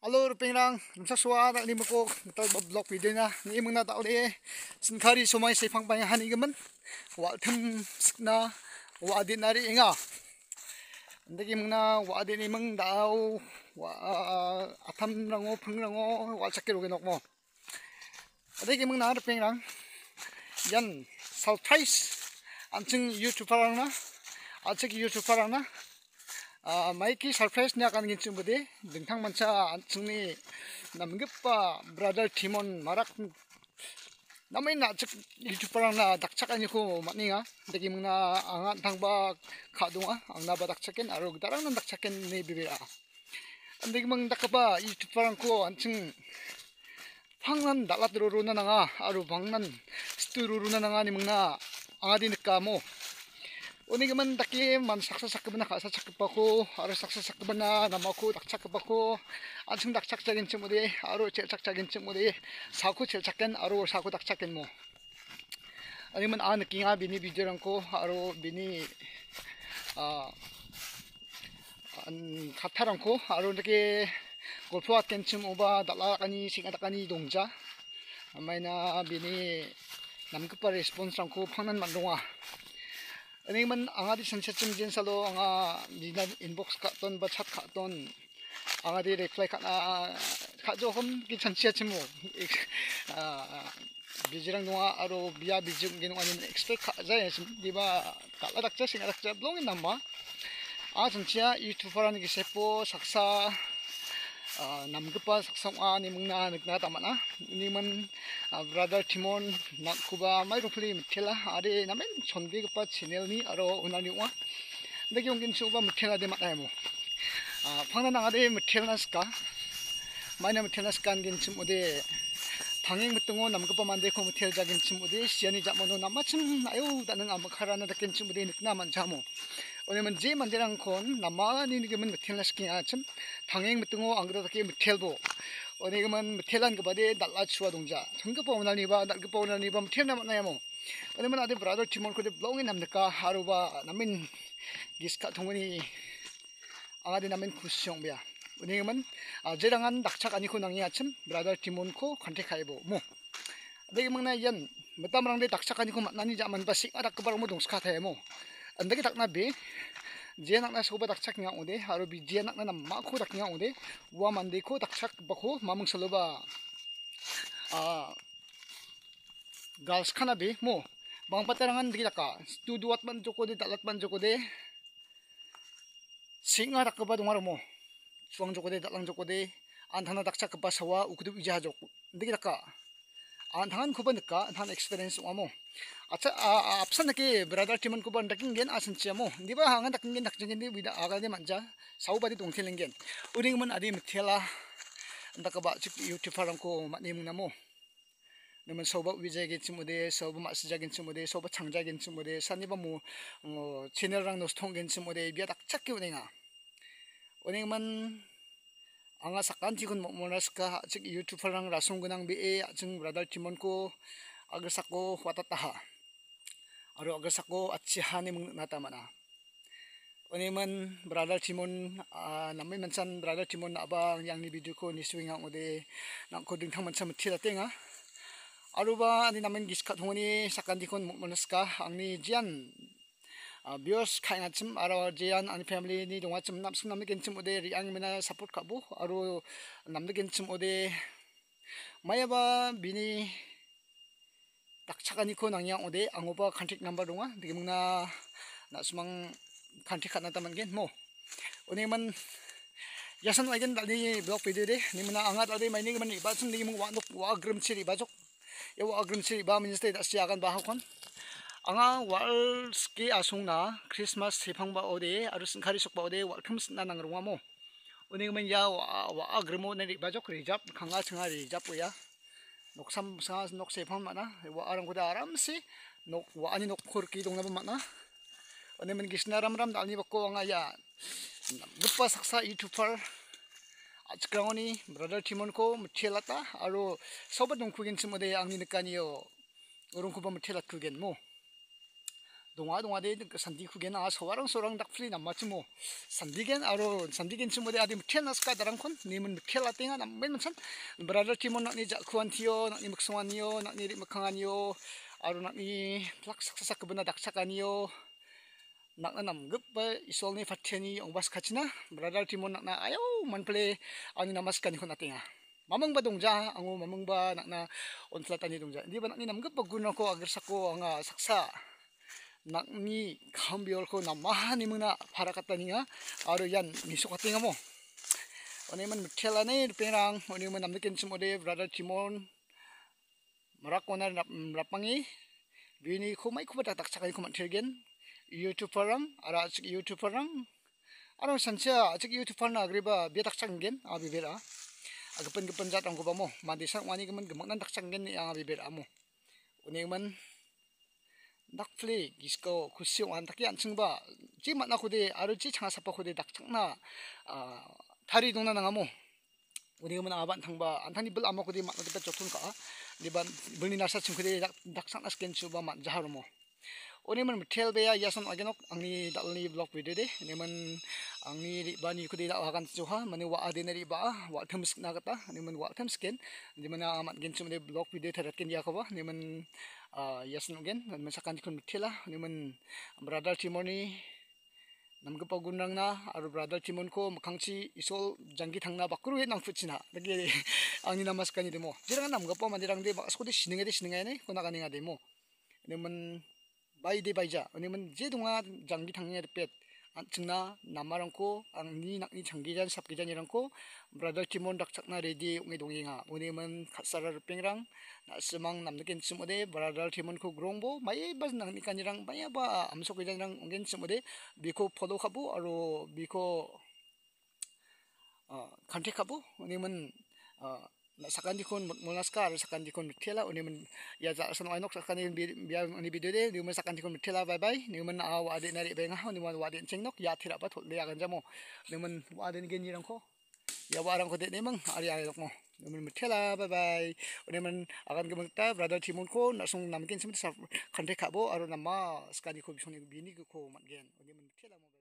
Alo pengrang rumsa suwa da ni mako ta bob block video na ni mung na tao de eh. sin khari sumai se phang pai han igaman wa thum na, wa di nari, inga. Ndagi mung na, wa di ni mung dao wa atham rango phang rango. Wa chakki ro ge nok mo ndagi mung na ar pengrang yan, surprise. Anching youtuber na. Achik youtuber na. 아, 마이키 서프라이즈 나가는 친구들 능탕만차 안층니 남급바 브라더 팀원 마락 남이 나즉 일주파랑 나 닥착 아니고 맞니가 되게 뭔가 앙한 당바 가동아? 앙나바 닥착엔 아로 다랑 난 닥착엔 네 비비라. 안 되게 뭔 닥가바 일주파랑 코 안층 황난 날라들어로나 나가? 아로 방난 스트로로나 나가니 뭔가 앙아디 느까모 뭐? Uni gaman takim man saksa sakba na kasa sakba pa ko aro saksa sakba na nama ko tak sakba ko ansung tak sakta gin cemu de aro cel sak sakin cemu de saku cel sakin aro saku tak sakin mo ani man an kinga bini bijo rang kata rang ko aro nake golfo at kin cemu ba dala kani singa kani dongja. Amay na bini namkupa response rang ko Ani man anga di sunset chim jin salo anga nina inbox ka ton ba chat ka ton anga di reply ka na ka jo hom ki sunset chim wo bijirang dunga aro biya bijung gin wani expect ka zai di ba ka la dak cha sing dak cha blong in namma a sunset youtube ran ki sepo saksa namgpa saksama ni mungna nikna tamana ni man brother timon nakkuba mai rufli mithela are namen chonbi gpa channel ni aro unani wa dagi ongin suba mithela de matai mo phangna nanga de mithela ska na mithela skan gin chum ode 당행 무등고 남급바 만데 코 무텔 자긴 친구들 시연이 잡모노 남마침 아유 다는 아무카라나 다긴 친구들 늑나만 자모 왜냐면 제 만데랑 콘 남마니 니게면 무텔라스키 아침 당행 무등고 안 그러다게 무텔보 왜냐면 무텔란 거 바데 달라 추와 동자 정급바 오나니 바 달급바 오나니 바 무텔 남나야 뭐 왜냐면 아데 브라더 팀원 코데 블롱이 남니까 하루바 남민 기스카 동원이 아가데 남민 쿠시ong비야 은행은 제랑한 낙착 아니고 낭이 아침 브라더 티몬코 컨택하이보 뭐 내게 먹나 연 메타브랑데 낙착 아니고 만나니 자만 바식 아 andagi takna be je nakna soba takchak nga ode aro bi je nakna na ma aku takna ode wa mande ko takchak bakho mamung saloba a gals khana be mo bang patarangan dik takka tu man joko de dalat man joko de singa takaba dumar mo suang joko de dalang joko de anthana takchak ba sawa ukdu ija joko dik takka anhan khuban ka anhan experience amo acha apsan ke brother timan ko banda kingen asan chemo diba hanga tak kingen tak jengen bi da aga de manja sau badi tong thilengen uring man adi mithela anda ka ba chik youtube param ko manim namo neman soba vijay ge chimude soba mas ja ge chimude soba chang ja chimude sani mu channel rang nos thong ge chimude bi da chak ki uninga uning man anga sakan mo monas ka chik youtube lang rasong gunang bi e chung brother timon ko agasako watataha. Aro agasako atsiha ni mung nata mana oneman brother timon namai mansan brother timon abang yang ni video ko ni swing ang ode nang ko ding thang mansan mthila tenga aruba ani namen giskat honi sakan mo monas ka ang ni jian bios khaina chim aro jian an family ni dong chim nam sum nam gen chim ode ri ang mena support ka bu aro nam gen chim ode maya ba bini tak chaka ni ko nang yang ode angopa contact number donga digimna na sumang contact khat na taman gen mo one man yasan wa gen dali blog video de ni mena anga dali mai ni man ba chim ni mung wa nok wa grim chiri ba jok yo wa grim chiri ba minister da siagan ba ha hakon anga wal ski asung na christmas sipang ba ode aru singkari sok ba ode welcome na nang runga mo uni men ya wa wa agrimo na ri bajok ri jap khanga changa ri jap ya nok sam sa nok sipang ma na wa arang ko da aram si nok wa ani nok khur ki dong na ba ma na uni men gisna ram ram dal ni ba ko anga ya gupa saksa youtuber ajkrangoni brother timon ko muthelata aru sobat dong kugin chimode angni nikani yo urung ko ba muthelat kugen mo 동아 동아 데 산디 후겐 아 서와랑 소랑 닥플리 남마치모 동화 동화대 산디 후겐 아 소랑 소랑 딱 풀이 남았지 뭐 산디겐 아로 산디겐 친구들 아디 캐나스카 다랑 콘? 님은 캐라 땡아 남맨 무슨 브라더 팀은 nak 자 쿠안티오 나니 목송아니오 나니 리마캉아니오 아로 나니 플락 삭삭삭 그분아 닥착아니오 nakna nam gup ba isol ni fatheni ong bas khachina brother timo nakna ayo man play ani namas kan khona tinga mamang ba dongja angu mamang ba nakna onsla tani dongja di ba nakni nam gup ba guno ko agir anga saksa nakni kambiol ko namahani muna para kataniga aru yan misok katinga mo oni man mithela ne perang oni man namkin sumode brother timon marakona rapangi bini khumai khumata tak sakai khumat thirgen youtube parang ara chik youtube parang aro sancha chik youtube parang agriba betak changgen abi bera agapan gapan jat angko ba mo mandi sak wani gaman gamak nan tak changgen ni abi bera mo oni man nakfli gisko kusyo an taki an chungba ji matna khode aru ji changa sapa khode dak changna a thari dongna nanga mo 우리 그러면 아반 탕바 안타니 불 아마 그디 막 그때 좋던 거 리반 불니 나사 친 그디 dak sak nas ken chuba mat jahar mo oni man tel be ya yason agenok angni dalni blog video de ni man angni ri bani kudi da hakan chuha mani wa adinari ba wa thams na kata ni man wa thams ken ni man amat gen de blog video tharat ken ya ko ba ni man yes no gen man sakan kun mithila ni man brother timoni namga pagun rang na aru brother timon ko makhangchi isol jangi thangna bakru he nang fuchina dagi angni namaskani demo jirang namga pa mandirang de sodi sininga de sininga ne kona kaninga demo ni बायदि बायजा अनिमोन जे दङा जांगि थांनि पेट जोंना नामारांखौ आंनि नाकनि थांगिजान सापगिजानि रांखौ ब्रादार टिमन डाक्टारना रेडि उनि दंयेङा उनिमोन खासारा रुपेंरां नासिमां नामनो गेनसिम उदे ब्रादार टिमनखौ ग्रंबो मायबा नांनि कानि रां मायाबा आमसक गैजानि रां अंगेनसिम उदे बेखौ फल' खाबु आरो बेखौ खान्थि खाबु उनिमोन sakan di kon munaska ar sakan di kon mitela oni men ya za san ainok sakan di biar oni video de ni men sakan di kon mitela bye bye ni men a wa de nari benga ni men wa de chengnok ya thira ba thol ya ganja mo ni men wa de gen ni rang ko ya wa rang ko de ni mang ari ari mo ni men mitela bye bye oni men akan ge mengta brother timon ko na sung nam gen sim sa khande khabo aro nama. Sakan di ko bisoni bini ko man gen oni men mitela mo